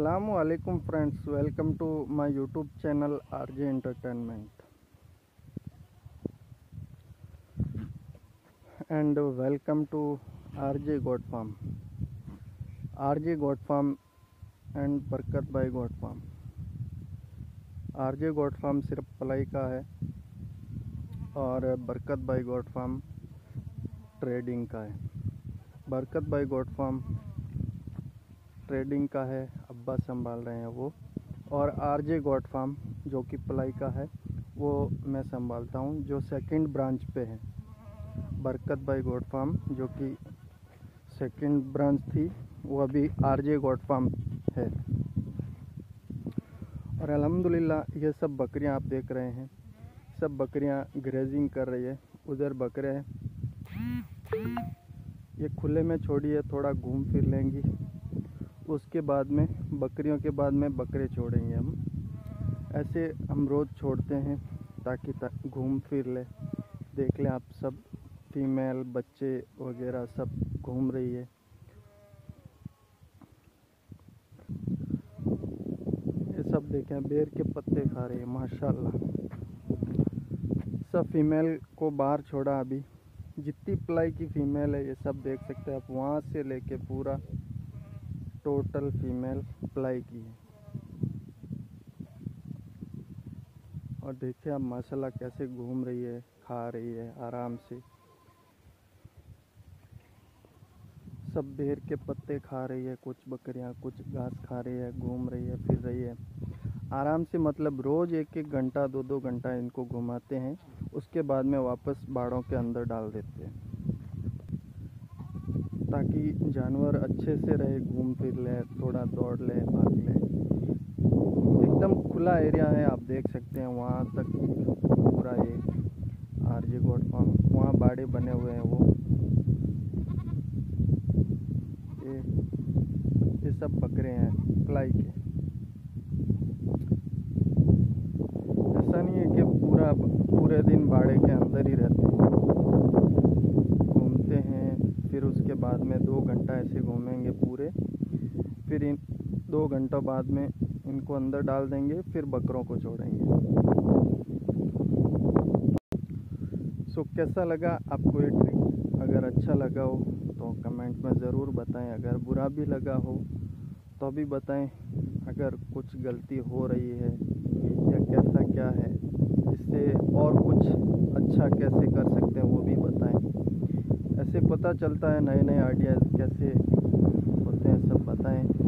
असलकुम friends welcome to my YouTube channel R J entertainment and welcome to R J goat farm R J goat farm and Barkat भाई goat farm R J goat farm सिर्फ़ पलाई का है और बरकत भाई goat farm trading का है। बरकत भाई गोड फार्म ट्रेडिंग का है, अब्बा संभाल रहे हैं वो। और आरजे गॉड फार्म, जो कि पलाई का है, वो मैं संभालता हूँ, जो सेकंड ब्रांच पे है। बरकत भाई गोड फार्म, जो कि सेकंड ब्रांच थी, वो अभी आरजे गॉड फार्म है। और अल्हम्दुलिल्लाह, ये सब बकरियाँ आप देख रहे हैं। सब बकरियाँ ग्रेजिंग कर रही है, उधर बकरे हैं। ये खुले में छोड़िए, थोड़ा घूम फिर लेंगी। उसके बाद में, बकरियों के बाद में बकरे छोड़ेंगे हम। ऐसे हम रोज़ छोड़ते हैं ताकि घूम फिर ले। देख लें आप सब फीमेल बच्चे वगैरह सब घूम रही है। ये सब देखें, बेर के पत्ते खा रही है, माशाल्लाह। सब फीमेल को बाहर छोड़ा अभी। जितनी प्लाई की फीमेल है, ये सब देख सकते हैं आप, वहाँ से लेके पूरा टोटल फीमेल प्लाई की है। और देखिए आप माशाल्लाह कैसे घूम रही है, खा रही है, आराम से। सब बेर के पत्ते खा रही है, कुछ बकरियाँ, कुछ घास खा रही है, घूम रही है, फिर रही है। आराम से मतलब रोज़ एक एक घंटा दो दो घंटा इनको घुमाते हैं, उसके बाद में वापस बाड़ों के अंदर डाल देते हैं। ताकि जानवर अच्छे से रहे, घूम फिर ले, थोड़ा दौड़ ले, भाग ले। एकदम खुला एरिया है, आप देख सकते हैं, वहाँ तक पूरा ये आर जे गोड फार्म, वहाँ बाड़े बने हुए हैं वो। ये ये सब बकरे हैं, प्लाई के। ऐसा नहीं है कि पूरा, पूरे दिन बाड़े के अंदर ही रहते हैं घूमते हैं फिर उसके बाद में दो घंटा ऐसे घूमेंगे पूरे फिर इन दो घंटों बाद में इनको अंदर डाल देंगे, फिर बकरों को छोड़ेंगे। सो कैसा लगा आपको ये ट्रिक अगर अच्छा लगा हो तो कमेंट में ज़रूर बताएँ। अगर बुरा भी लगा हो तो भी बताएँ, अगर कुछ गलती हो रही है या कैसा क्या है। इससे और कुछ अच्छा कैसे कर सकते हैं, वो भी बताएँ। ऐसे पता चलता है नए नए आइडियाज़ कैसे होते हैं, सब बताएँ।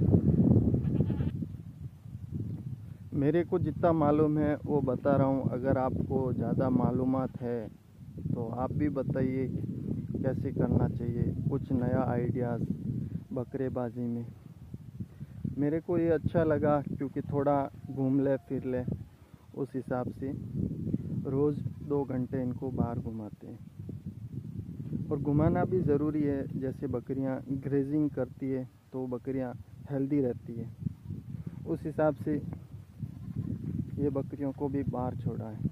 मेरे को जितना मालूम है, वो बता रहा हूँ। अगर आपको ज़्यादा मालूम है तो आप भी बताइए कैसे करना चाहिए। कुछ नया आइडियाज़ बकरेबाजी में। मेरे को ये अच्छा लगा, क्योंकि थोड़ा घूम ले, फिर ले। उस हिसाब से रोज़ दो घंटे इनको बाहर घुमाते हैं। और घुमाना भी ज़रूरी है। जैसे बकरियाँ ग्रेजिंग करती है तो बकरियाँ हेल्दी रहती है। उस हिसाब से ये बकरियों को भी बाहर छोड़ा है।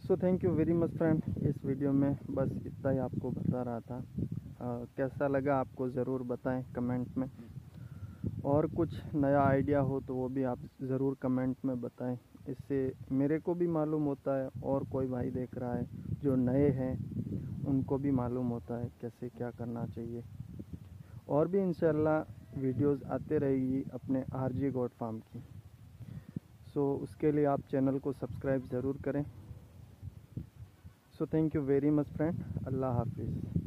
So thank you very much friend इस वीडियो में बस इतना ही आपको बता रहा था। आ, कैसा लगा आपको ज़रूर बताएँ कमेंट में। और कुछ नया आइडिया हो तो वो भी आप ज़रूर कमेंट में बताएँ। इससे मेरे को भी मालूम होता है और कोई भाई देख रहा है जो नए हैं उनको भी मालूम होता है कैसे क्या करना चाहिए। और भी इंशाल्लाह वीडियोस आते रहेगी अपने आर जी गोड फार्म की। सो उसके लिए आप चैनल को सब्सक्राइब ज़रूर करें। So thank you very much friend अल्लाह हाफिज़।